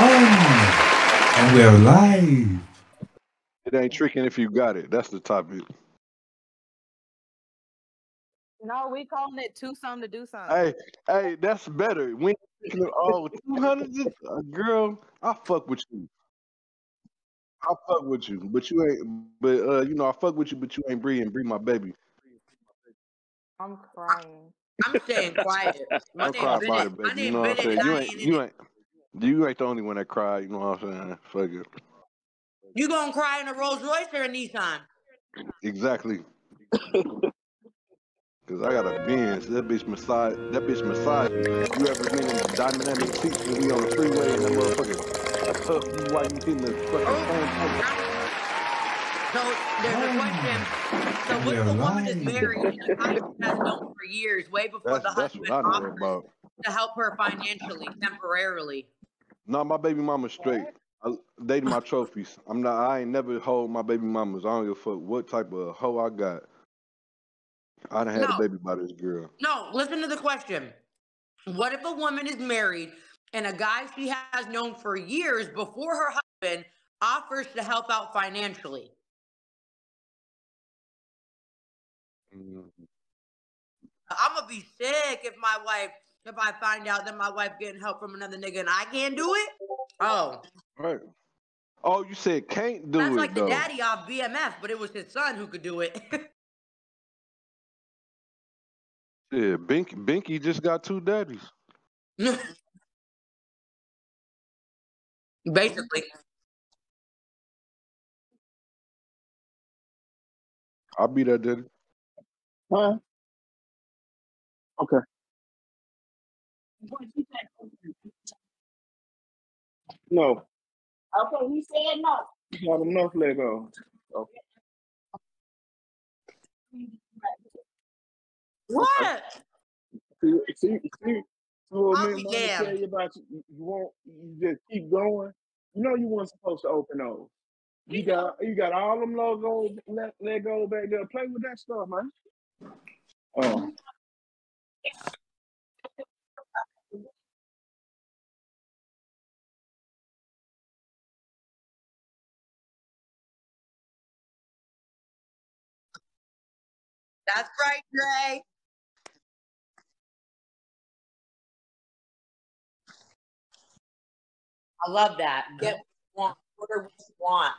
Oh, and we are live. It ain't tricking if you got it. That's the topic. No, we calling it two something to do something. Hey, hey, that's better. When oh, 200 uh, girl, I fuck with you. I fuck with you, but you ain't. But uh, you know, I fuck with you, but you ain't Bree and Bree my baby. I'm crying. I'm staying quiet. My Don't name cry about it, baby. You know what I'm Bennett, saying? You ain't, ain't you ain't, you ain't the only one that cried. You know what I'm saying? Fuck it. You gonna cry in a Rolls Royce or a Nissan? Exactly. Cause I got a Benz. That bitch massage. That bitch massage you. You ever been in the dynamic seats when we on the freeway and that motherfucker you while you the fucking Oh, so there's a question. So what if a woman is married and guy she has known for years, way before That's the husband offers to help her financially, temporarily? No, my baby mama's straight. I dated my trophies. I'm not. I ain't never hold my baby mamas. I don't give a fuck what type of hoe I got. I done had a baby by this girl. no. Listen to the question. What if a woman is married and a guy she has known for years before her husband offers to help out financially? Mm. I'm gonna be sick if my wife, if I find out that my wife getting help from another nigga and I can't do it. Oh, Right. Oh, you said can't do that's it like the daddy off BMF, but it was his son who could do it. Yeah, Binky, Binky just got two daddies. Basically, I'll be there, daddy. Huh? Okay. No. Okay, he said no. Not enough Lego. Okay. what? See, see, see, what I'll be tell you about you, you won't you just keep going. You know you weren't supposed to open those. You got you got all them logos let Lego back there. Play with that stuff, man. Oh. That's right, Dre. I love that. Get what you want. Order what you want.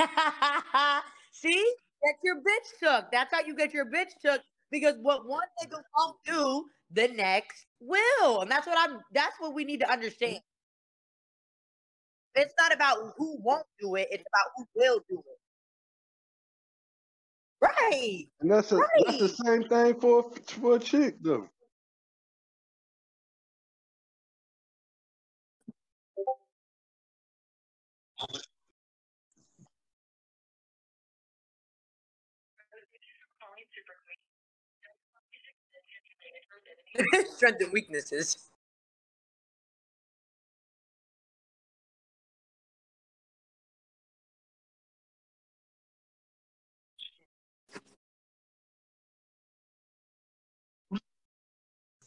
See? Get your bitch took. That's how you get your bitch took. Because what one nigga won't do, the next will. And that's what I'm that's what we need to understand. It's not about who won't do it, it's about who will do it. Right. And that's a that's the same thing for for a chick though. Strengths and weaknesses.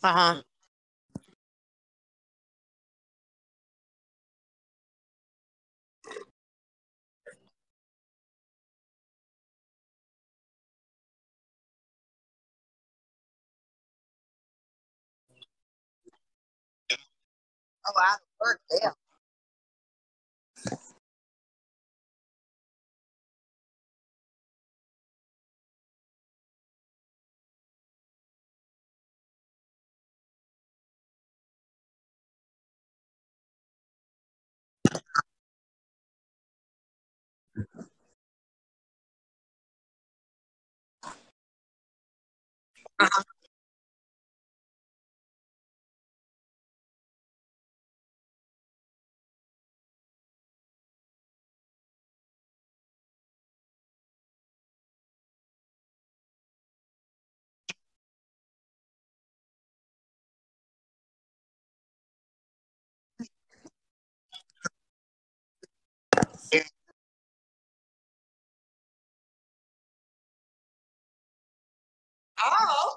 Uh-huh. Oh, of work, yeah. Uh-huh.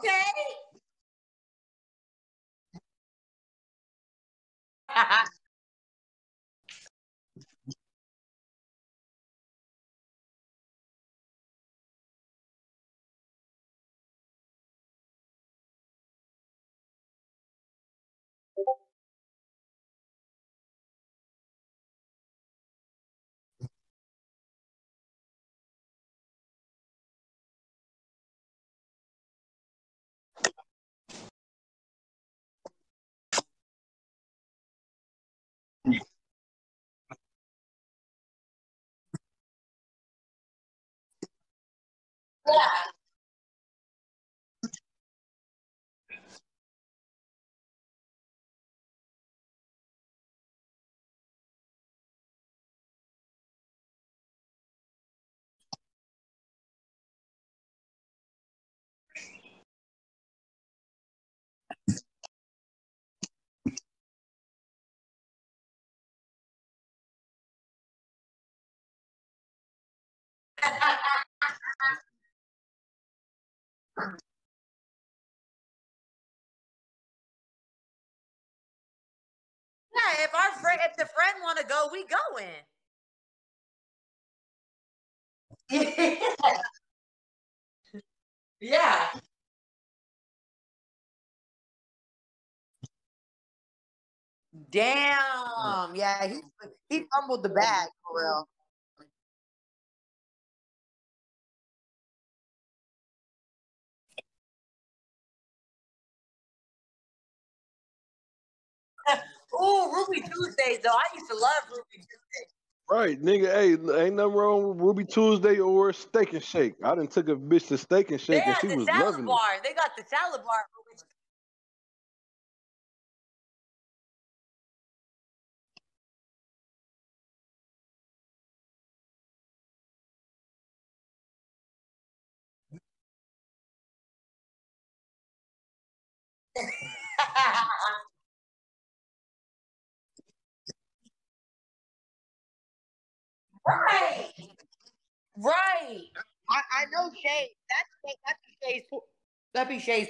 Okay. yeah. Yeah, if our friend, if the friend want to go, we going. yeah. Damn. Yeah, he he fumbled the bag for real. Ooh, Ruby Tuesdays though. I used to love Ruby Tuesdays. Right, nigga. Hey, ain't nothing wrong with Ruby Tuesday or Steak and Shake. I didn't took a bitch to Steak and They Shake and she the was salad loving it. bar. They got the salad bar. at Ruby Tuesdays. Right. Right. I, I know Shay. That's that'd be Shay's. That'd be Shay's.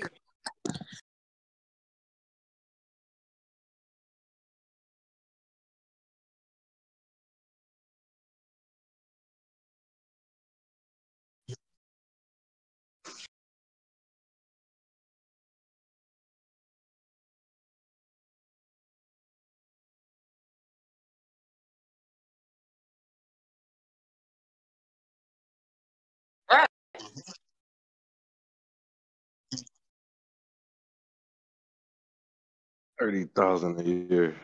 Thirty thousand a year.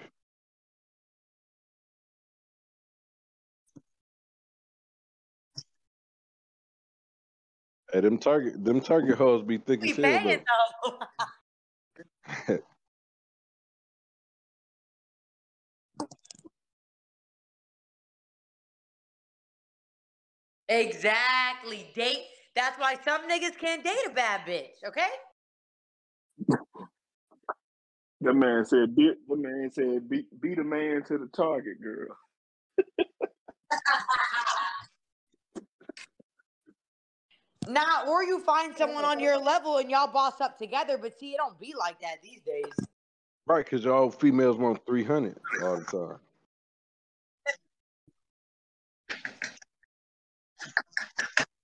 Hey, them target them target hoes be thick as hell though. exactly. Date. That's why some niggas can't date a bad bitch. Okay. The man said, "Beat." The man said, "Beat, beat a man to the target, girl." Nah, or you find someone on your level and y'all boss up together. But see, it don't be like that these days. Right, because y'all females want three hundred all the time.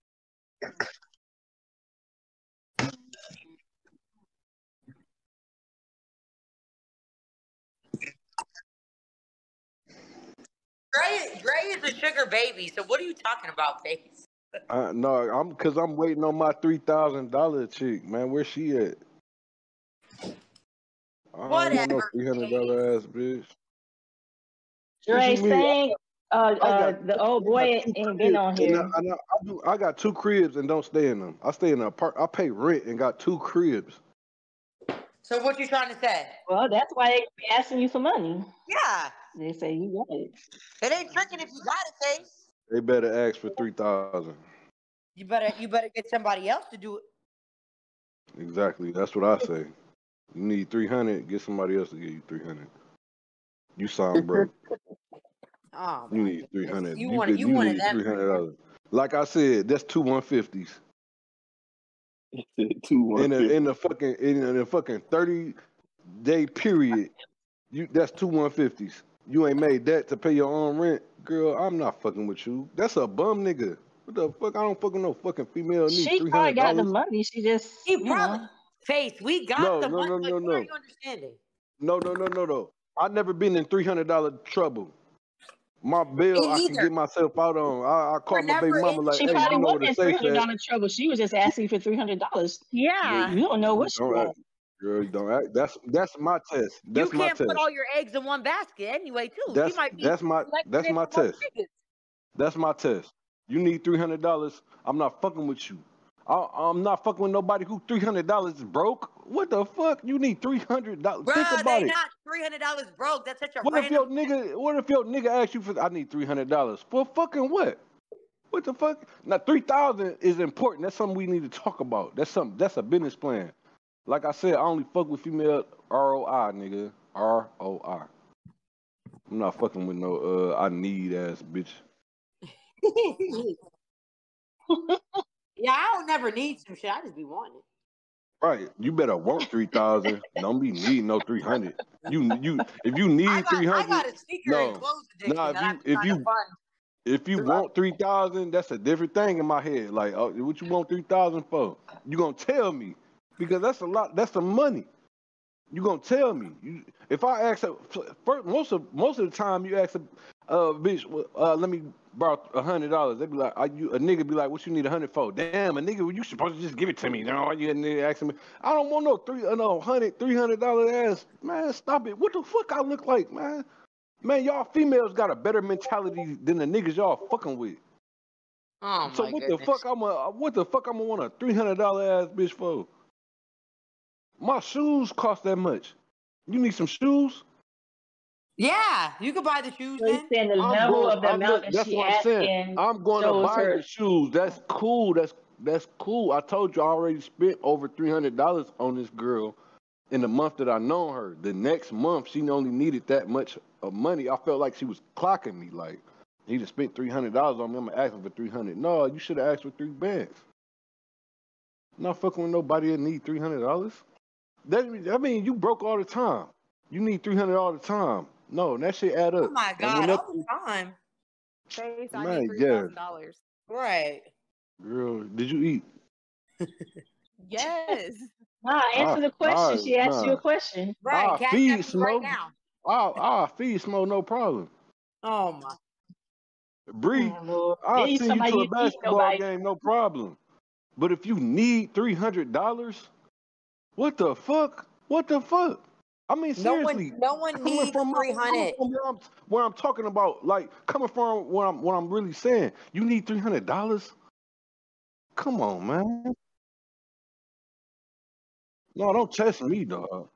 Dre, Dre is a sugar baby. So what are you talking about, face? Uh, no, I'm because I'm waiting on my three thousand dollar chick, man. Where she at? I don't want Whatever, three hundred dollar ass bitch. What Dre you mean? saying uh, uh, the old boy ain't been cribs, on and here. I, and I, I, do, I got two cribs and don't stay in them. I stay in a part. I pay rent and got two cribs. So what you trying to say? Well, that's why they be asking you for money. Yeah, They say you got it. it ain't tricking if you got it, face. They better ask for three thousand. You better you better get somebody else to do it. Exactly. That's what I say. You need three hundred. Get somebody else to give you three hundred. You sound broke. Oh You need three goodness. hundred. You You, want could. you You wanted need three hundred dollars. Like I said, that's two one fifties. Two one in a fifty. in a fucking in a fucking thirty day period. You that's two one fifties. You ain't made that to pay your own rent, girl. I'm not fucking with you. That's a bum nigga. What the fuck? I don't fucking know fucking female need She probably got the money. She just, He probably know. Faith, we got No, the no, money, no, but no, what are no, you understanding? no, no, no, no, no. I never been in three hundred dollar trouble. My bill, Me I can get myself out on. I, I call We're my baby mama in like, She hey, probably you know where wasn't the in three safe hundred at? dollar trouble. She was just asking for three hundred dollars. Yeah. You don't know You what she don't act, wants. girl. You don't act. That's that's my test. You That's my can't put test. all your eggs in one basket anyway, too. That's might be that's my that's my test. niggas. That's my test. You need three hundred dollars. I'm not fucking with you. I, I'm not fucking with nobody who three hundred dollars is broke. What the fuck? You need three hundred dollars. Think about they it. not three hundred dollars broke. That's such a What if your nigga? What if your nigga asks you for? I need three hundred dollars for fucking what? What the fuck? Now three thousand is important. That's something we need to talk about. That's something. That's a business plan. Like I said, I only fuck with female ROI, nigga. ROI. I'm not fucking with no uh I need ass bitch. yeah, I don't never need some shit. I just be wanting it. Right. You better want three thousand. Don't be needing no three hundred. You you if you need three I got a sneaker and no. clothes addiction Nah, if you if you if you want three thousand, that's a different thing in my head. Like, oh, what you want three thousand for? You gonna tell me because that's a lot. That's some money. You gonna tell me? You, if I ask, a, first, most of most of the time you ask a uh, bitch, uh, let me borrow a hundred dollars. They be like, are you a nigga? Be like, what you need a hundred for? Damn, a nigga, you supposed to just give it to me. You know, you nigga asking me? I don't want no three, uh, no hundred, three hundred dollar ass. Man, stop it. What the fuck I look like, man? Man, y'all females got a better mentality than the niggas y'all fucking with. Oh so what goodness. the fuck I'm a what the fuck I'm gonna want a three hundred dollar ass bitch for? My shoes cost that much. You need some shoes? Yeah, you could buy the shoes So he's then. saying the I'm level going. of the I'm, amount look, that that's she what I'm asking I'm going to buy her. the shoes. That's cool. That's that's cool. I told you I already spent over three hundred dollars on this girl in the month that I known her. The next month she only needed that much of money. I felt like she was clocking me. Like he just spent three hundred dollars on me. I'm asking for three hundred. No, you should have asked for three bands. Not fucking with nobody that need three hundred dollars. That I mean, you broke all the time. You need three hundred all the time. No, that shit add up. Oh my god, when that, all the time. Face, I need three yeah, thousand dollars. Right. girl, did you eat? Yes. Nah, I, answer the ah, question. I, She asked you ah, a question. Ah. Right. I Cash feed app right smoke. now. I I feed smoke, no problem. Oh my. Bree, Oh, I'll you send you somebody to a you basketball game, no problem. But if you need three hundred dollars, what the fuck? What the fuck? I mean, seriously, No one no one needs from my, three from where I'm, where I'm talking about, like coming from what I'm what I'm really saying. You need three hundred dollars? Come on, man. No, don't test me, dog.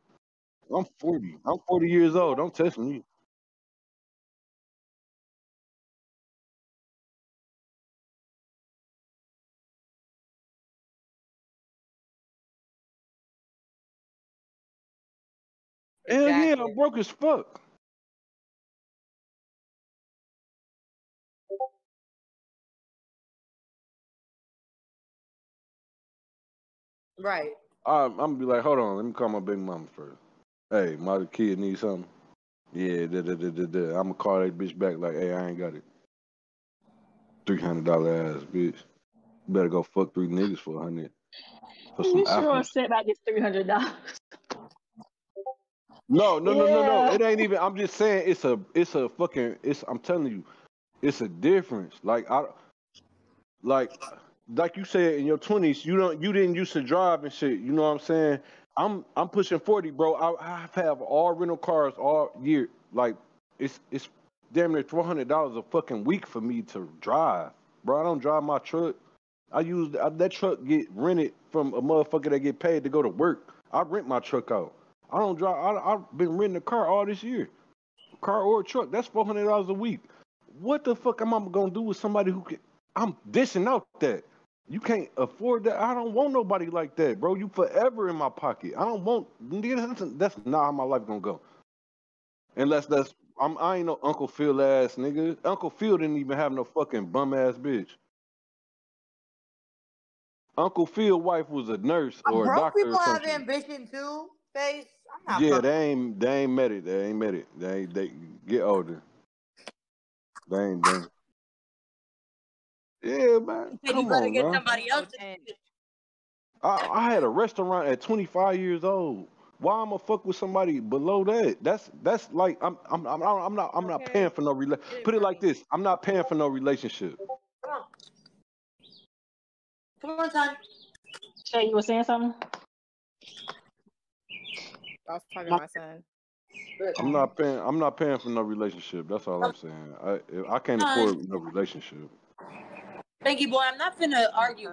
I'm forty. I'm forty years old. Don't test me. Hell yeah, I'm broke as fuck. Right. I'm, I'm gonna be like, hold on, let me call my big mama first. Hey, my kid needs something. Yeah, da da da da da. I'm gonna call that bitch back like, hey, I ain't got it. Three hundred dollar ass bitch. Better go fuck three niggas for a hundred for some You sure apples. upset about this three hundred dollars? No, no, no, no, no. It ain't even. I'm just saying it's a, it's a fucking. It's. I'm telling you, it's a difference. Like I, like, like you said in your twenties, you don't, you didn't used to drive and shit. You know what I'm saying? I'm, I'm pushing forty, bro. I, I have all rental cars all year. Like, it's, it's damn near four hundred dollars a fucking week for me to drive, bro. I don't drive my truck. I use I, that truck get rented from a motherfucker that get paid to go to work. I rent my truck out. I don't drive. I, I've been renting a car all this year, car or truck. That's four hundred dollars a week. What the fuck am I gonna do with somebody who can? I'm dishing out that. You can't afford that. I don't want nobody like that, bro. You forever in my pocket. I don't want. That's, that's not how my life gonna go. Unless that's. I'm. I ain't no Uncle Phil ass nigga. Uncle Phil didn't even have no fucking bum ass bitch. Uncle Phil wife was a nurse Uh, or a Broke doctor people or have ambition too. Face. I'm not. Yeah, broke. they ain't they ain't met it. They ain't met it. They they get older. They ain't they. ain't- Yeah, man. Said you Come better on, get man. somebody else. to- I, I had a restaurant at 25 years old. Why I'm gonna fuck with somebody below that? That's that's like I'm I'm I'm, I'm not I'm not Okay. paying for no rela- Get it Put it like me. this: I'm not paying for no relationship. Come on. Come on, son. Shay, you were saying something? I was talking to my son. I'm not paying. I'm not paying for no relationship. That's all I'm saying. I I can't Son. afford no relationship. Thank you, boy. I'm not finna argue.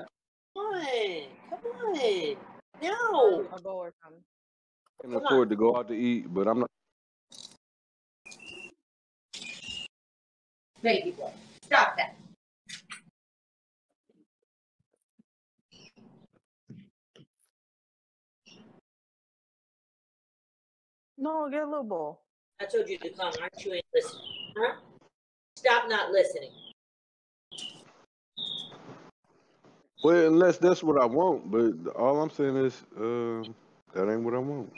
Come on. Come on. No. A bowl or something. I can Come afford to go out to eat, but I'm not. Thank you, boy. Stop that. No, get a little bowl. I told you to come. Aren't you ain't listening? Huh? Stop not listening. Well, unless that's what I want, but all I'm saying is, uh, that ain't what I want.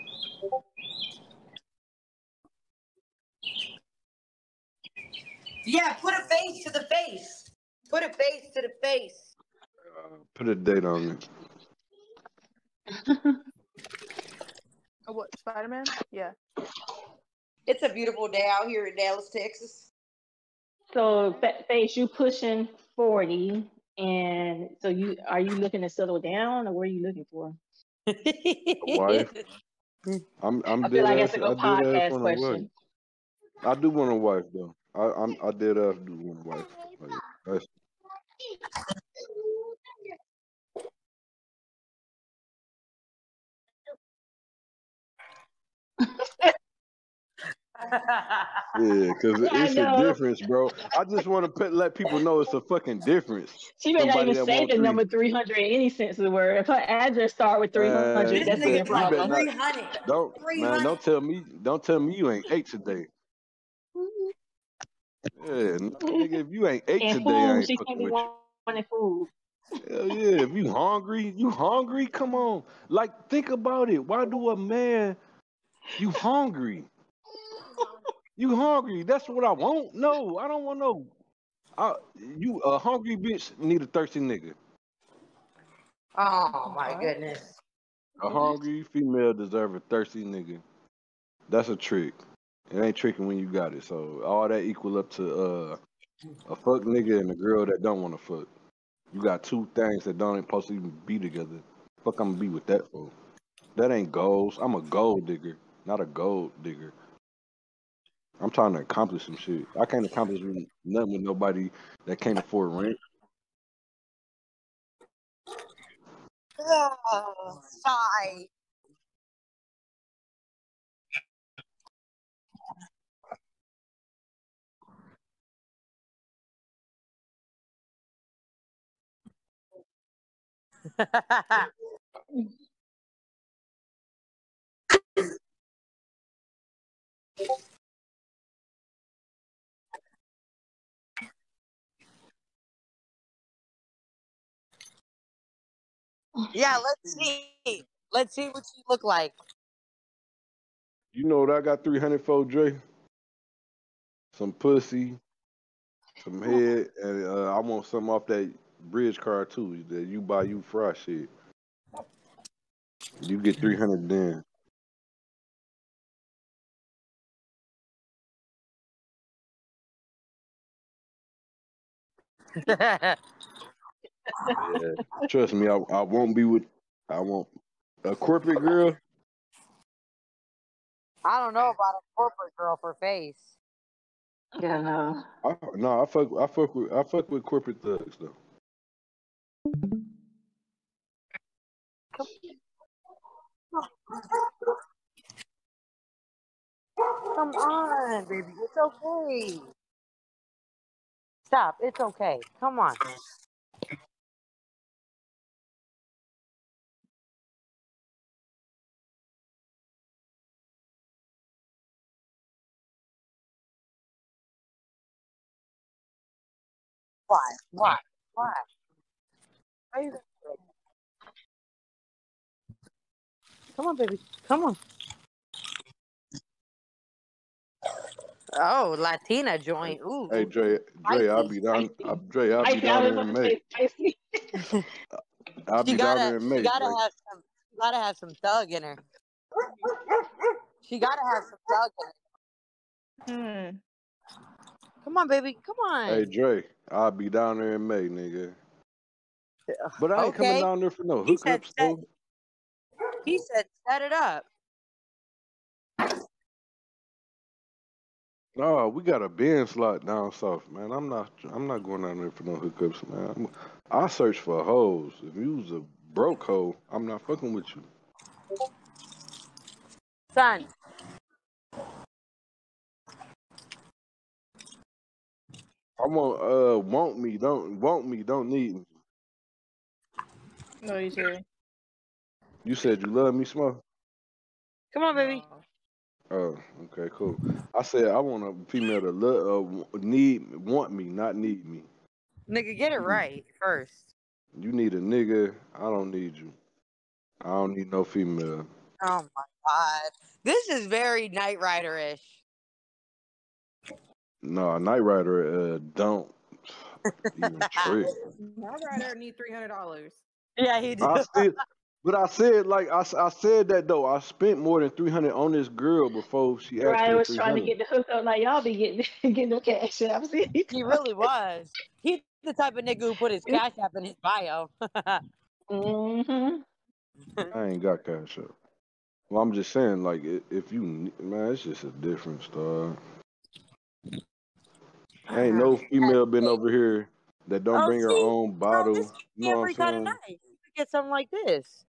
Yeah, put a face to the face. Put a face to the face. Uh, put a date on it. Oh, what, Spider Man? Yeah. It's a beautiful day out here in Dallas, Texas. So, Fa- Face, you pushing 40, and so you are you looking to settle down, or what are you looking for? wife. I'm I'm I feel like ass. that's a I good did podcast want a wife. question. I do want a wife though. I I'm I did ass do want a wife. Like, yeah, cause I it's a difference, bro. I just want to put, let people know it's a fucking difference. She may not even say the three. number 300 in any sense of the word. If her address start with 300, Man, that's a you, nigga's different you like better problem. not. 300. Don't man. Don't tell me. Don't tell me you ain't ate today. Yeah, nigga. If you ain't ate And today, I food, ain't she fucking can't be with you. wanting food. Hell yeah, if you hungry, you hungry, come on. Like, think about it. Why do a man, you hungry? You hungry. That's what I want. No, I don't want no. I, you, a hungry bitch need a thirsty nigga. Oh my goodness. A hungry female deserve a thirsty nigga. That's a trick. It ain't tricking when you got it. So all that equal up to uh, a fuck nigga and a girl that don't want to fuck. You got two things that don't ain't supposed to even be together. Fuck, I'm gonna be with that for. That ain't goals. I'm a gold digger, not a gold digger. I'm trying to accomplish some shit. I can't accomplish nothing with nobody that can't afford rent. Oh. yeah, let's see. Let's see what you look like. You know what I got 300 for, Dre? Some pussy, some head, and uh, I want some off that bridge card too. That you buy you fry shit. You get 300 then. Yeah, trust me, I, I won't be with. I won't a corporate girl. I don't know about a corporate girl for face. Yeah, no. I, no, I fuck. I fuck with. I fuck with corporate thugs though. Come on, baby. It's okay. Stop. It's okay. Come on. Why? Why? Why? Are you Come on, baby. Come on. Oh, Latina joint. Ooh. Hey Dre, Dre, I'll be down. Spicy. I, Dre, I'll be down there in May. I'll be down there in May. she gotta Dre. have some, she gotta have some thug in her. She gotta have some thug in her. Hmm. Come on, baby. Come on. Hey Dre, I'll be down there in May, nigga. But I ain't Okay. coming down there for no He said hookups set- He said, set it up. No, we got a Ben slot down south, man. I'm not. I'm not going down there for no hookups, man. I'm, I search for hoes. If you was a broke hoe, I'm not fucking with you. Son, I want uh want me, don't want me, don't need me. No, you too. You said you love me, Smoke. come on, baby. Oh, okay, cool. I said I want a female to love, uh, need, want me, not need me. Nigga, get it right first. You need a nigga. I don't need you. I don't need no female. Oh my god. This is very Knight Rider ish. No, a Night Rider uh, don't even trick. My rider need three hundred dollars. Yeah, he did. I still, but I said like I, I said that though. I spent more than three hundred on this girl before she asked Brian for was trying to get the hook up like y'all be getting getting the cash out. He really was. He's the type of nigga who put his cash app in his bio. mm-hmm. I ain't got cash up. Well, I'm just saying like if you man, it's just a difference, dog. Ain't no female been over here that don't Oh, bring her own bottle. this You know every what I'm kind of saying? night. You could get something like this.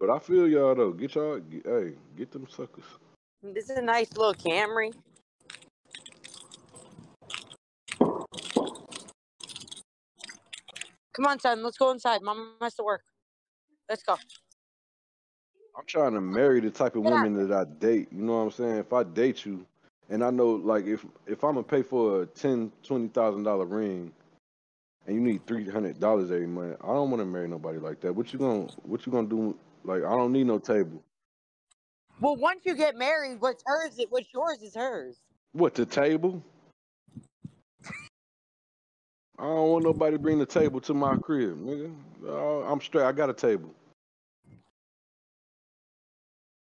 But I feel y'all though. Get y'all, get, hey, get them suckers. This is a nice little Camry. Come on, son. Let's go inside. Mom has to work. Let's go. I'm trying to marry the type of Get out women that I date. You know what I'm saying? If I date you, and I know like if if I'm gonna pay for a ten, twenty thousand dollar ring, and you need three hundred dollars every month, I don't want to marry nobody like that. What you gonna What you gonna do? Like I don't need no table. Well, once you get married, what's hers? What's yours is hers. What the table? I don't want nobody to bring the table to my crib, nigga. Uh, I'm straight. I got a table.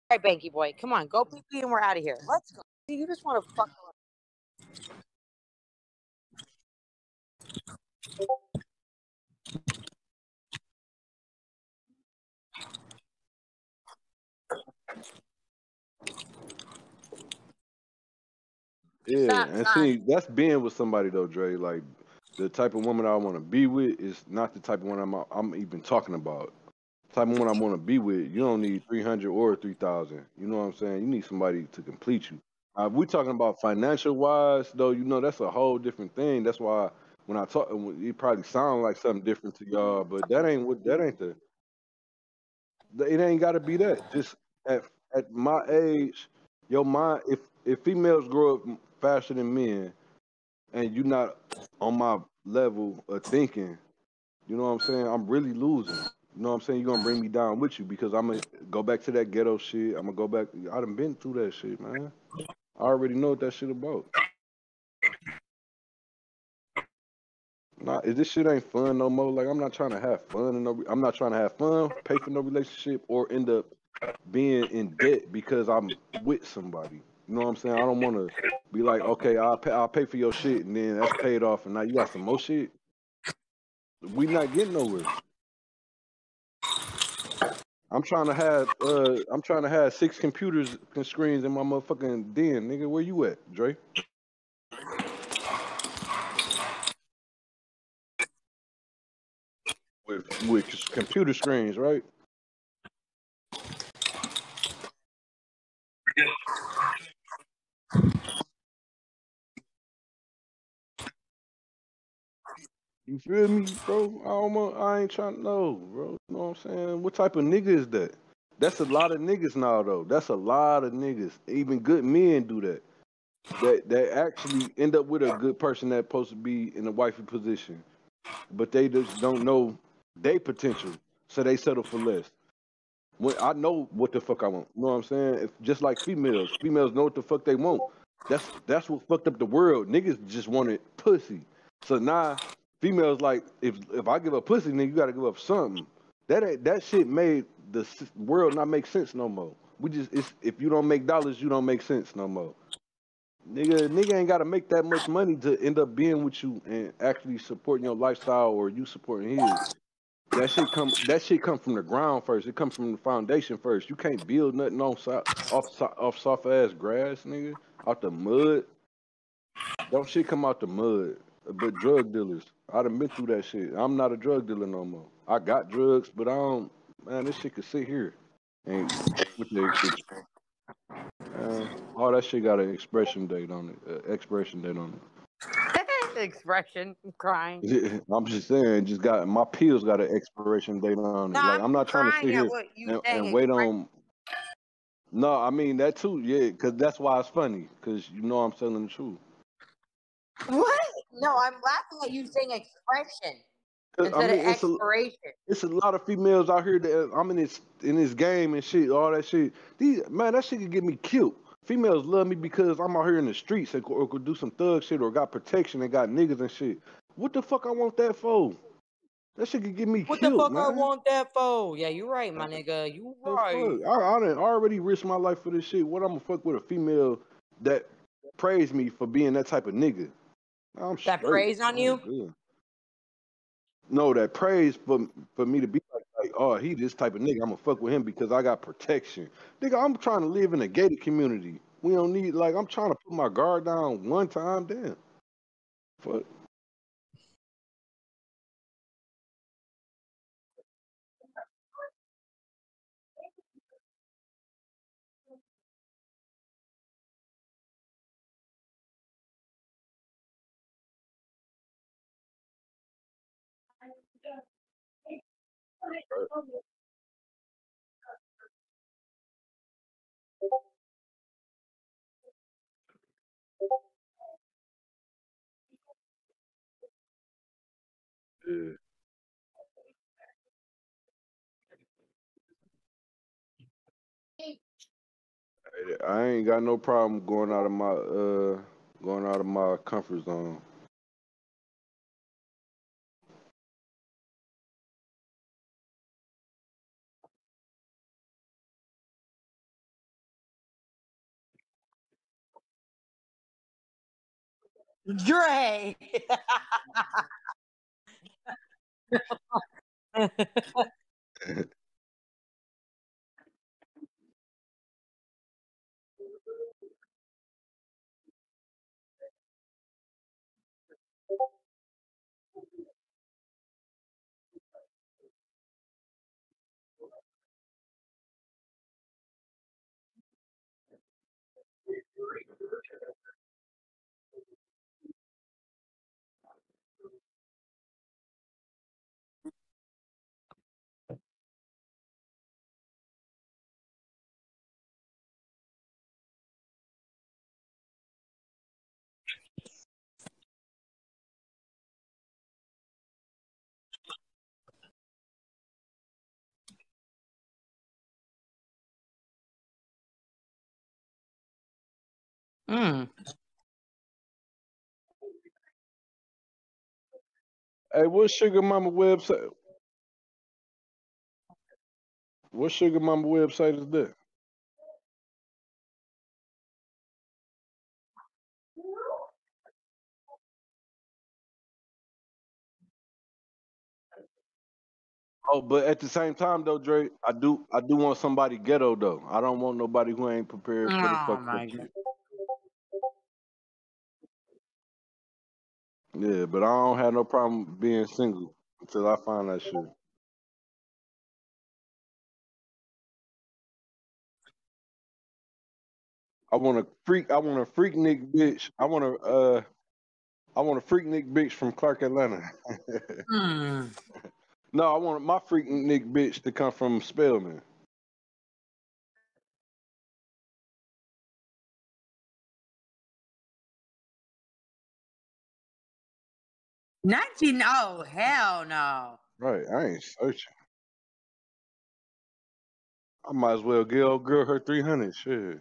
All right, Banky boy. Come on, go pee pee and we're out of here. Let's go. You just want to fuck. around. Yeah, Stop, and see, that's being with somebody though, Dre. Like the type of woman I want to be with is not the type of one I'm I'm even talking about. The type of one I want to be with, you don't need three hundred or three thousand. You know what I'm saying? You need somebody to complete you. Uh, if we talking about financial wise, though, you know that's a whole different thing. That's why when I talk, it probably sound like something different to y'all, but that ain't what that ain't the. the- It ain't got to be that. Just at at my age, your mind. If if females grow up faster than men, and you're not on my level of thinking, you know what I'm saying? I'm really losing. You know what I'm saying? You're gonna bring me down with you because I'm gonna go back to that ghetto shit. I'm gonna go back. I done been through that shit, man. I already know what that shit about. Nah, this shit ain't fun no more, like I'm not trying to have fun and no, I'm not trying to have fun, pay for no relationship, or end up being in debt because I'm with somebody. You know what I'm saying? I don't want to be like, okay, I'll pay, I'll pay for your shit, and then that's paid off, and now you got some more shit. We not getting nowhere. I'm trying to have, uh, I'm trying to have six computers and screens in my motherfucking den, nigga. Where you at, Dre? With with computer screens, right? You feel me, bro? I almost, I ain't trying to know, bro. You know what I'm saying? What type of nigga is that? That's a lot of niggas now, though. That's a lot of niggas. Even good men do that. That that actually end up with a good person that's supposed to be in a wifey position, but they just don't know their potential, so they settle for less. when I know what the fuck I want. You know what I'm saying? It's just like females. Females know what the fuck they want. That's that's what fucked up the world. Niggas just wanted pussy. So now females like if if I give up pussy, then you gotta give up something. That that shit made the world not make sense no more. We just it's if you don't make dollars, you don't make sense no more. Nigga, nigga ain't gotta make that much money to end up being with you and actually supporting your lifestyle or you supporting his. That shit come. That shit come from the ground first. It comes from the foundation first. You can't build nothing on so, off off soft ass grass, nigga. Out the mud. Don't shit come out the mud. But drug dealers, I done been through that shit. I'm not a drug dealer no more. I got drugs, but I don't. Man, this shit could sit here. And with the, uh, all that shit got an expression date on it. Uh, expiration date on it. Expression, I'm crying. I'm just saying, just got my pills got an expiration date on it. No, like I'm not trying to sit here and, and wait on. No, I mean that too, yeah, because that's why it's funny, because you know I'm telling the truth. What? No, I'm laughing at you saying expression uh, instead I mean, of it's a, expiration. it's a lot of females out here that uh, I'm in this in this game and shit, all that shit. These man, that shit could get me killed. Females love me because I'm out here in the streets and or could do some thug shit or got protection and got niggas and shit. What the fuck I want that for? That shit could get me What the fuck man. I want that for? Yeah, you're right, my nigga. You right. fuck? I, I already risked my life for this shit. What I'm gonna fuck with a female that praise me for being that type of nigga? I'm That straight. praise on you? No, that praise for for me to be like, like, oh, he this type of nigga. I'm gonna fuck with him because I got protection. Nigga, I'm trying to live in a gated community. We don't need like I'm trying to put my guard down one time. Damn. Fuck. I ain't got no problem going out of my uh going out of my comfort zone. Dre. mm. Hey, what Sugar Mama website? What Sugar Mama website is that? Oh, but at the same time though, Dre, I do I do want somebody ghetto though. I don't want nobody who ain't prepared for the Oh fuck Yeah, but I don't have no problem being single until I find that shit. I want a freak. I want a Freaknik bitch. I want a uh. I want a Freaknik bitch from Clark, Atlanta. Mm. no, I want my Freaknik bitch to come from Spelman. Nineteen. Oh hell no. Right, I ain't searching. I might as well give old girl her three hundred. Shit.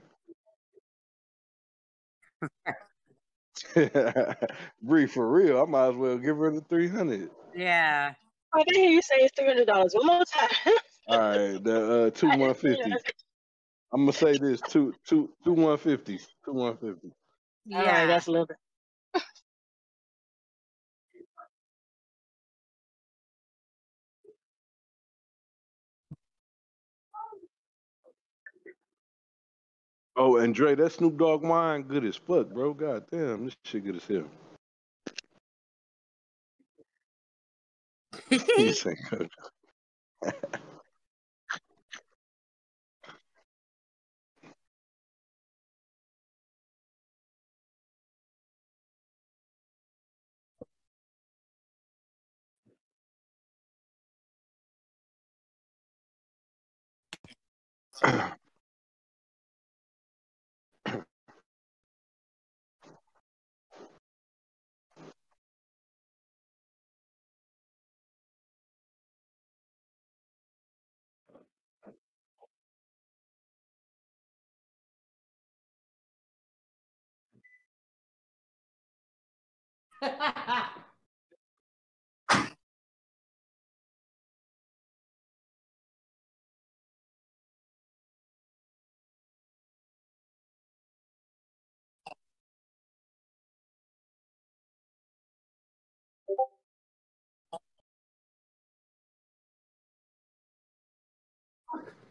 Bry, for real, I might as well give her the three hundred. Yeah. I didn't hear you say it's three hundred dollars. One more time. All right, the uh, two one fifty. I'm gonna say this two two two one fifty. Two one fifty. All right, that's a little bit. Oh, and Dre, that Snoop Dogg wine good as fuck, bro. God damn, this shit good as hell. This ain't good. Come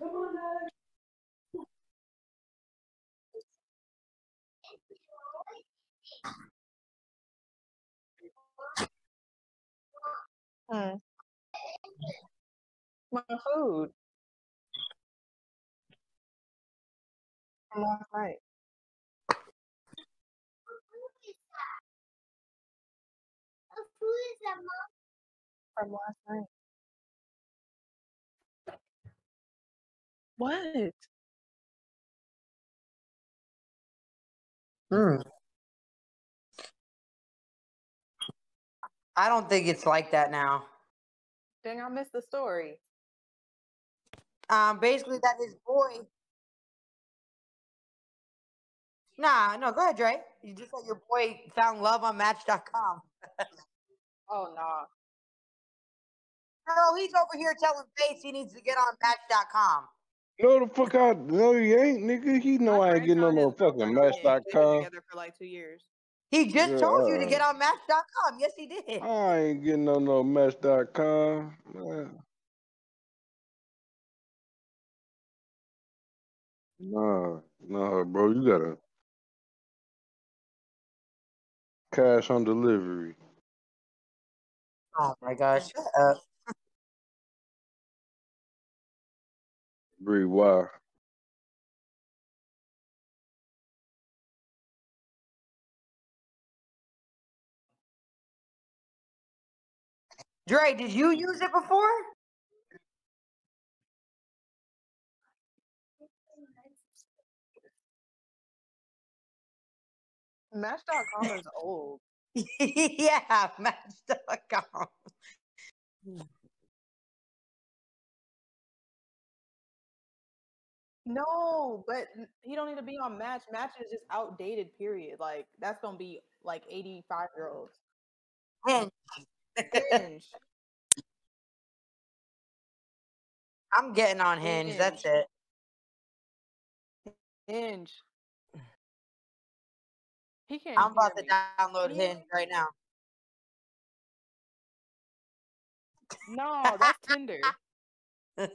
on, Alex. Hmm. My food from last night. From last night. What? Hmm. I don't think it's like that now. Dang, I missed the story. Um, basically that his boy. Nah, no, go ahead, Dre. You just said your boy found love on Match.com. Oh no. Girl, he's over here telling Face he needs to get on Match.com. No, the fuck I no, he ain't, nigga. He know I ain't getting on no fucking Match.com. together for like two years. He just told you to get on Match.com. Yes, he did. I ain't getting on no Match.com. Man. Nah, nah, bro. You gotta cash on delivery. Oh my gosh. Shut up. Bry, why? Dre, did you use it before? Match.com is old. yeah, Match.com. No, but he don't need to be on Match. Match is just outdated. Period. Like that's gonna be like eighty-five year olds. And Hinge. I'm getting on Hinge. That's it. Hinge. He can't. I'm about to me. download you- Hinge right now. No, that's Tinder.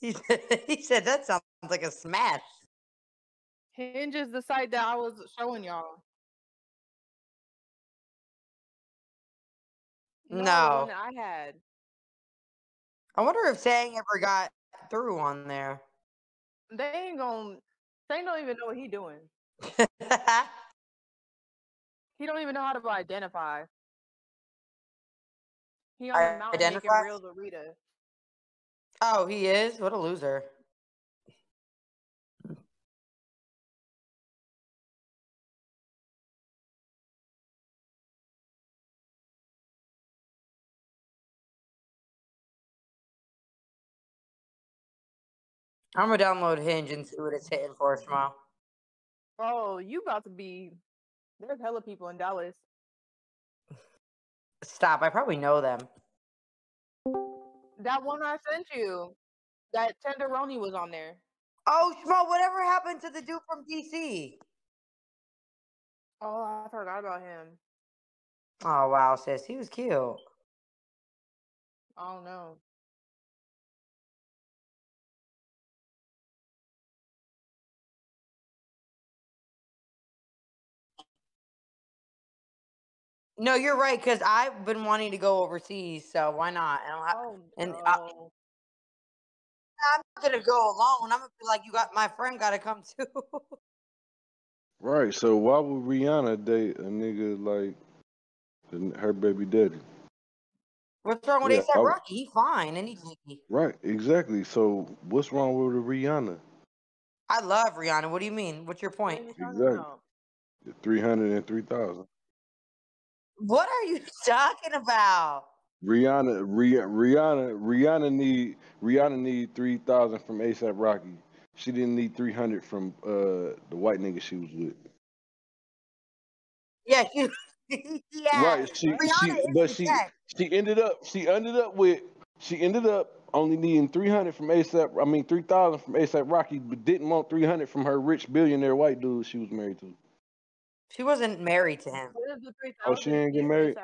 he, said, he said that sounds like a smash. Hinge is the site that I was showing y'all. The No. that I had. I wonder if Sang ever got through on there. They ain't gonna. They don't even know what he doing. He don't even know how to identify. He on the mountain making Identify? reels with Rita. oh, he is? What a loser. I'm gonna download Hinge and see what it's hitting for tomorrow. Oh, you about to be? There's hella people in Dallas. Stop. I probably know them. That one I sent you, that tenderoni was on there. Oh, Schmo, whatever happened to the dude from DC? Oh, I forgot about him. Oh wow, sis, he was cute. I don't know. No, you're right, because I've been wanting to go overseas, so why not? And I, Oh and I- no. I'm not gonna go alone. I'm gonna be like, you got my friend, gotta come too. Right. So why would Rihanna date a nigga like her baby daddy? What's wrong with Yeah, ASAP oh Rocky? He fine, and he Right. Exactly. So what's wrong with Rihanna? I love Rihanna. What do you mean? What's your point? are you talking Exactly. about? Three hundred and three thousand. What are you talking about? Rihanna, Rihanna, Rihanna need Rihanna need three thousand from ASAP Rocky. She didn't need three hundred from uh the white nigga she was with. Yeah, she, yeah. Right. She Rihanna she but she she ended up she ended up with she ended up only needing three hundred from ASAP. I mean three thousand from ASAP Rocky, but didn't want three hundred from her rich billionaire white dude she was married to. She wasn't married to him. What is the three Oh, she thousand? ain't get married?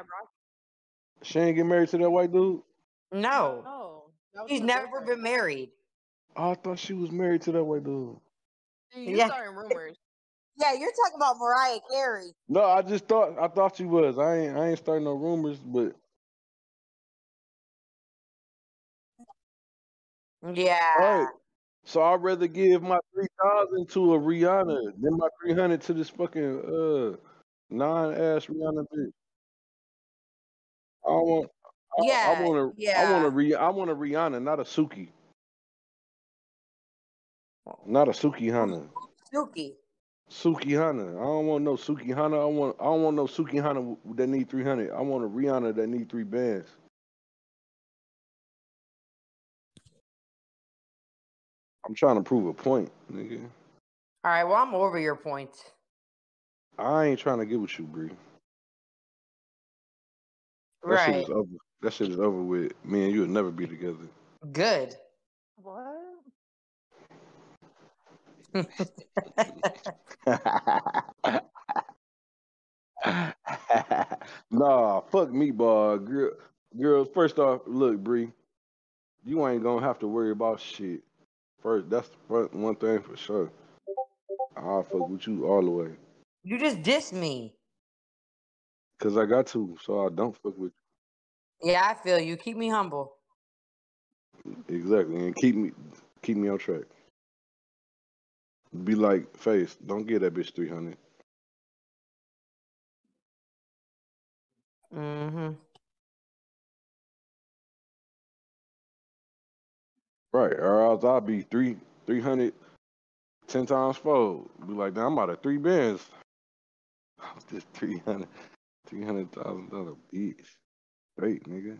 She ain't get married to that white dude. No, No, that was he's never boyfriend. been married. Oh, I thought she was married to that white dude. Dude, you Yeah. starting rumors. Yeah, you're talking about Mariah Carey. No, I just thought I thought she was. I ain't I ain't starting no rumors, but Yeah. Right. So I'd rather give my three thousand to a Rihanna than my three hundred to this fucking uh non ass Rihanna bitch. I want I, Yeah, I want a I want yeah. a Rih- I want a Rihanna, not a Suki. Not a Sukihana. Suki. Sukihana. I don't want no Sukihana. I want I don't want no Sukihana that need three hundred. I want a Rihanna that need three bands. I'm trying to prove a point, nigga. All right, well, I'm over your point. I ain't trying to get with you, Bry. That shit Right. is over. That shit is over with. Me and you will never be together. Good. What? nah, fuck meatball, girl. Girls, first off, look, Bry, you ain't gonna have to worry about shit. First, that's the front one thing for sure. I'll fuck with you all the way. You just dissed me. Cause I got to, so I don't fuck with you. Yeah, I feel you. Keep me humble. Exactly. And keep me keep me on track. Be like, face, don't get that bitch three hundred. Mm-hmm. Right, or else I'll be three, three hundred, ten times fold. Be like, damn, I'm out of three bands. This three hundred, three hundred thousand dollar bitch. Great, nigga.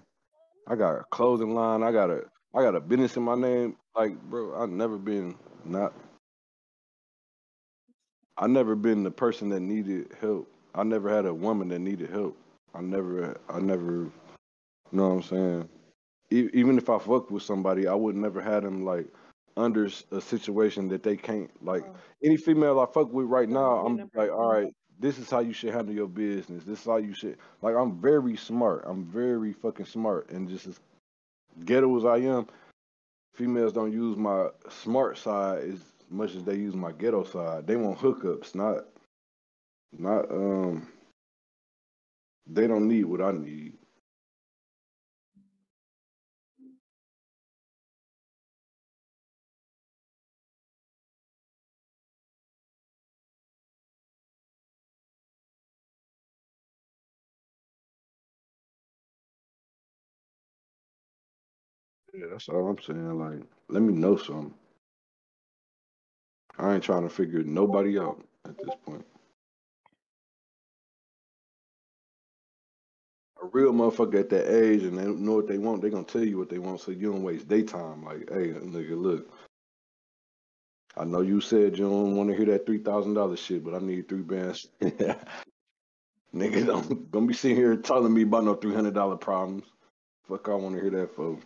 I got a clothing line. I got a, I got a business in my name. Like, bro, I've never been not. I never been the person that needed help. I never had a woman that needed help. I never, I never, you know what I'm saying? Even if I fucked with somebody, I would never had them like under a situation that they can't like. Oh. Any female I fuck with right now, I'm like, all right, this is how you should handle your business. This is how you should like. I'm very smart. I'm very fucking smart, and just as ghetto as I am, females don't use my smart side as much as they use my ghetto side. They want hookups, not not um. They don't need what I need. Yeah, that's all I'm saying. Like, let me know something. I ain't trying to figure nobody out at this point. A real motherfucker at that age and they know what they want, they gonna tell you what they want so you don't waste their time. Like, hey, nigga, look, I know you said you don't want to hear that three thousand dollar shit, but I need three bands. Nigga, don't don't be sitting here telling me about no three hundred dollar problems. Fuck, I want to hear that, folks.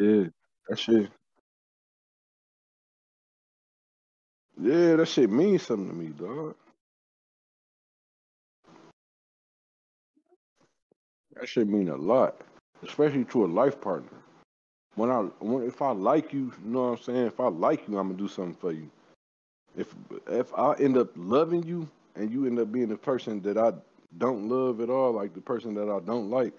Yeah, that shit. Yeah, that shit means something to me, dog. That shit mean a lot, especially to a life partner. When I, when, if I like you, you know what I'm saying. If I like you, I'm gonna do something for you. If if I end up loving you and you end up being the person that I don't love at all, like the person that I don't like,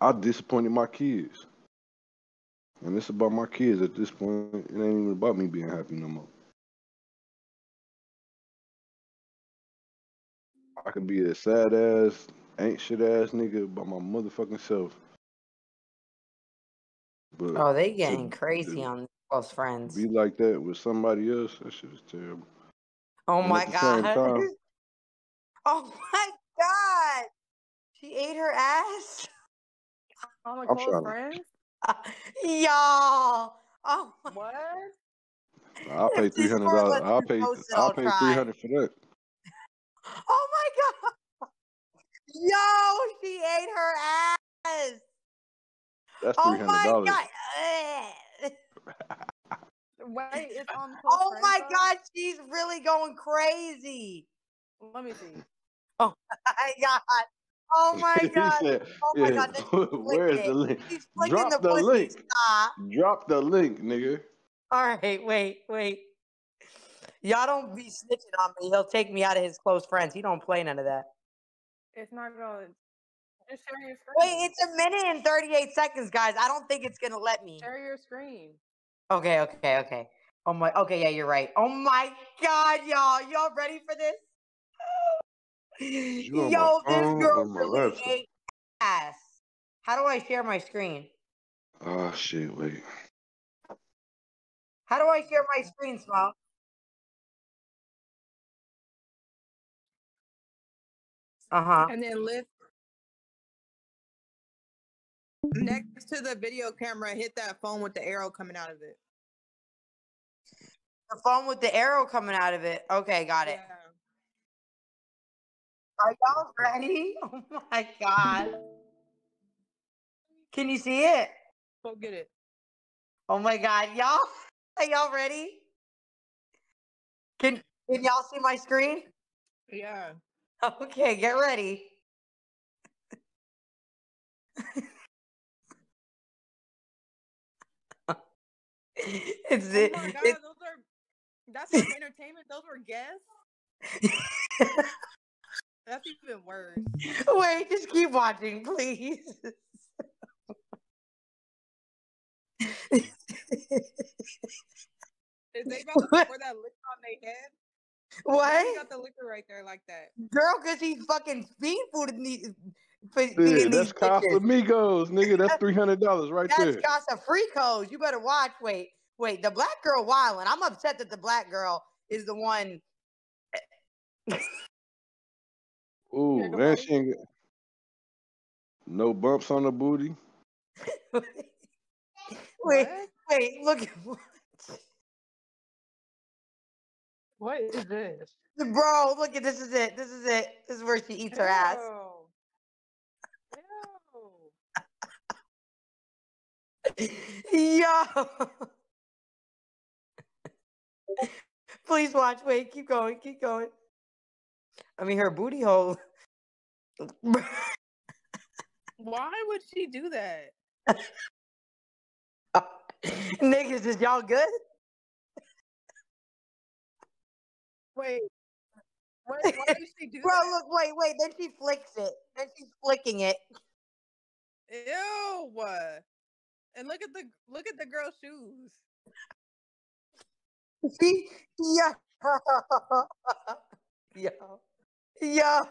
I disappointed my kids. And it's about my kids at this point. It ain't even about me being happy no more. I could be a sad ass, anxious shit ass nigga by my motherfucking self. But Oh, they to, getting crazy to on close friends. be like that with somebody else, that shit is terrible. Oh And my at the same god. time, Oh my god. She ate her ass. On the I'm close friends? Y'all. Oh my What? I'll pay three hundred dollars. I'll pay. I'll pay three hundred for that. Oh my god. Yo, she ate her ass. That's oh three Oh hundred my dollars. god. Wait, it's on Oh my though? god, she's really going crazy. Let me see. Oh my god. Oh my god. said, Oh my "Yeah, god, where's the link? She's flicking the Drop the pussy. link. Stop. Drop the link, nigga." All right, wait, wait. Y'all don't be snitching on me. He'll take me out of his close friends. He don't play none of that. It's not gonna just share your screen. Wait, it's a minute and 38 seconds, guys. I don't think it's gonna let me. Share your screen. Okay, okay, okay. Oh my okay, yeah, you're right. Oh my god, y'all. Y'all ready for this? You Yo, this phone girl or my really ate ass. How do I share my screen? Oh shit! Wait. How do I share my screen, Smile? Uh-huh. And then lift next to the video camera, hit that phone with the arrow coming out of it. The phone with the arrow coming out of it. Okay, got it. Yeah. Are y'all ready? Oh my god. Can you see it? Go get it. Oh my god, y'all are y'all ready? Can can y'all see my screen? Yeah. Okay, get ready. it's Oh my god, it's those are that's not entertainment. Those were guests. That's even worse. wait, just keep watching, please. Is they about to pour that liquor on their head? Why you what? got the liquor right there like that? Girl, cause he's fucking speed fooding these fe- Yeah, that's these bitches. Casamigos, nigga. That's three hundred dollars right there. That's there. Casa Fricos. You better watch. Wait, wait. The black girl wilding. I'm upset that the black girl is the one. Ooh, Nigga man, body? she ain't got no bumps on the booty. wait, What? wait. Look, at what? What is this? bro. Look at this. Is it? This is it. This is where she eats her ass. Ew. Yo. Please watch. Wait, keep going. Keep going. I mean, her booty hole. Why would she do that? Oh, niggas, is y'all good? Wait. Why, why did she do Bro, that? look, wait, wait. Then she flicks it. Then she's flicking it. Ew. And look at the look at the girl's shoes. See? yeah. Yo. Yo.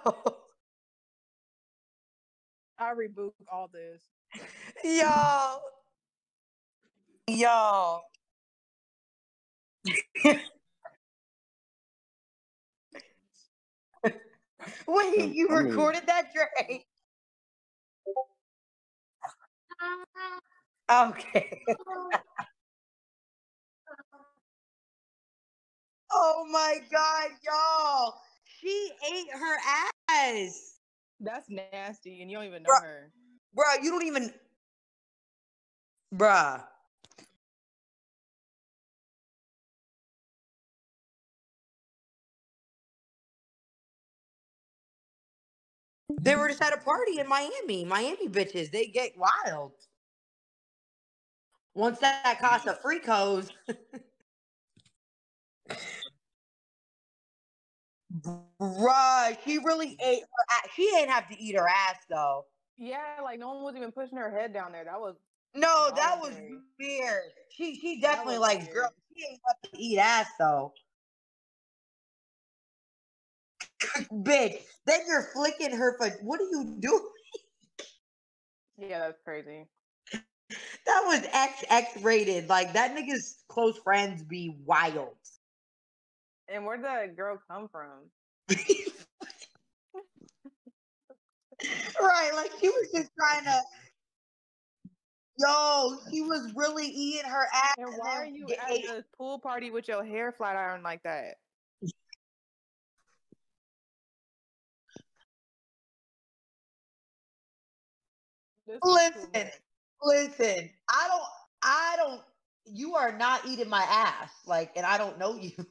I reboot all this. Yo. Yo. Wait, you I mean- recorded that, Dre? Okay. oh my god, y'all. She ate her ass. That's nasty, and you don't even know Bruh. her. Bruh, you don't even. Bruh. They were just at a party in Miami. Miami bitches, they get wild. Once that Casa Fricos. Bruh, she really ate her ass. She ain't have to eat her ass though. Yeah, like no one was even pushing her head down there. That was No, that was weird. She she definitely like weird. girl. She ain't have to eat ass though. Bitch, then you're flicking her for what are you doing? yeah, that's crazy. That was X X rated. Like that nigga's close friends be wild. And where'd that girl come from? right, like she was just trying to. Yo, she was really eating her ass. And why are you at a pool party with your hair flat iron like that? Listen, listen. I don't. I don't. You are not eating my ass, like, and I don't know you.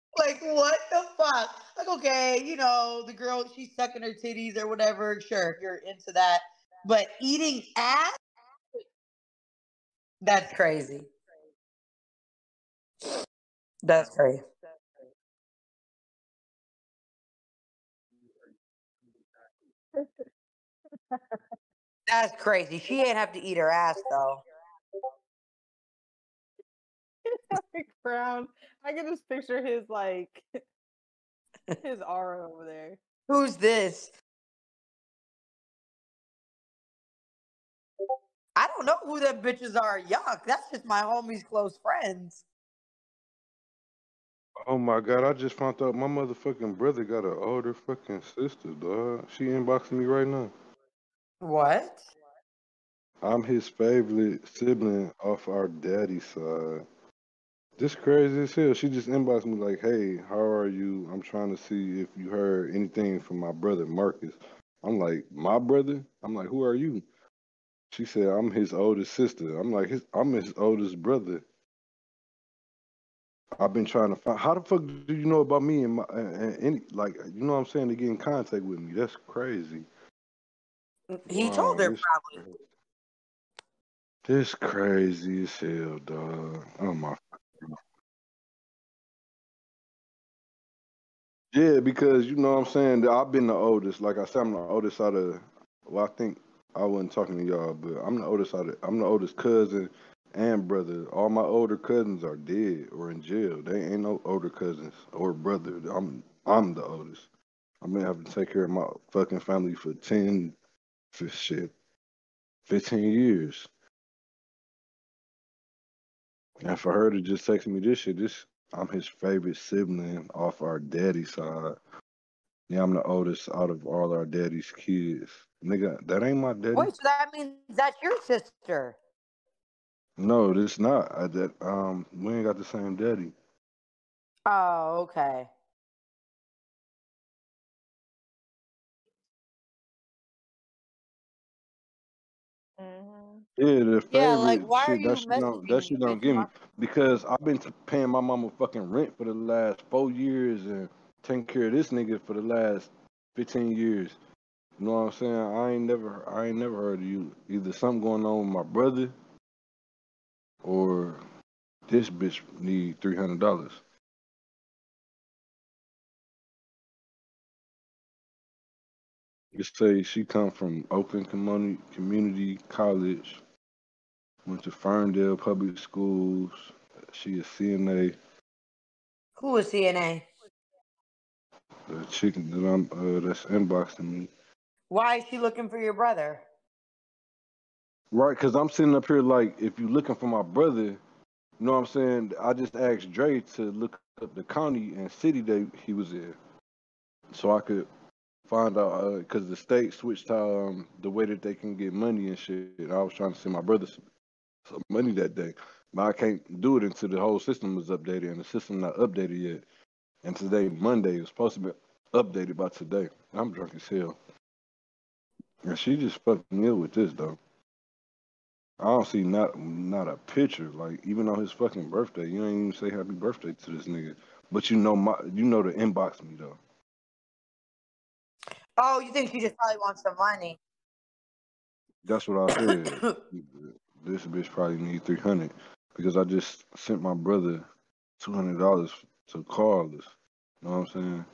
like, what the fuck? Like, okay, you know, the girl she's sucking her titties or whatever. Sure, if you're into that, but eating ass. That's crazy. That's crazy. That's crazy. She ain't have to eat her ass though. Like, Brown. I can just picture his like his aura over there. Who's this? I don't know who them bitches are. Yuck. That's just my homie's close friends. Oh my god, I just found out my motherfucking brother got an older fucking sister, dog. She inboxing me right now. What? I'm his favorite sibling off our daddy side. This crazy as hell. She just inboxed me like, "Hey, how are you? I'm trying to see if you heard anything from my brother Marcus." I'm like, "My brother?" I'm like, "Who are you?" She said, "I'm his oldest sister." I'm like, his, "I'm his oldest brother." I've been trying to find. How the fuck do you know about me and my and, any like you know what I'm saying to get in contact with me? That's crazy. He Wow, told her this- probably. This crazy as hell, dog. Oh my. Yeah, because you know what I'm saying. I've been the oldest. Like I said, I'm the oldest out of. Well, I think I wasn't talking to y'all, but I'm the oldest out of. I'm the oldest cousin and brother. All my older cousins are dead or in jail. They ain't no older cousins or brother. I'm I'm the oldest. I've been having to take care of my fucking family for ten, for shit, fifteen years. And for her to just text me this shit, this I'm his favorite sibling off our daddy side. Yeah, I'm the oldest out of all our daddy's kids. Nigga, that ain't my daddy. Wait, so that means that's your sister. No, this not. I, that um, we ain't got the same daddy. Oh, okay. Mm-hmm. Yeah, the favorite Yeah, like why are you That shit don't. That me, shit don't get me because I've been paying my mama fucking rent for the last four years and taking care of this nigga for the last fifteen years. You know what I'm saying? I ain't never, I ain't never heard of you. Either something going on with my brother, or this bitch need three hundred dollars. Just say she come from Oakland Community Community College, went to Ferndale Public Schools. She a CNA. Who is CNA? The chicken that I'm uh, that's inboxing me. Why is she looking for your brother? Right, because I'm sitting up here like, if you looking for my brother, you know what I'm saying? I just asked Dre to look up the county and city that he was in, so I could find out because the state switched um, the way that they can get money and shit. And I was trying to send my brother some, money that day, but I can't do it until the whole system was updated, and the system not updated yet. And today, Monday, was supposed to be updated by today. I'm drunk as hell, and she just me up with this though. I don't see not not a picture. Like even on his fucking birthday, you ain't even say happy birthday to this nigga. But you know my you know to inbox me though. Oh, you think she just probably wants some money? That's what I said. this bitch probably need three hundred because I just sent my brother two hundred dollars to Carlos. You know what I'm saying?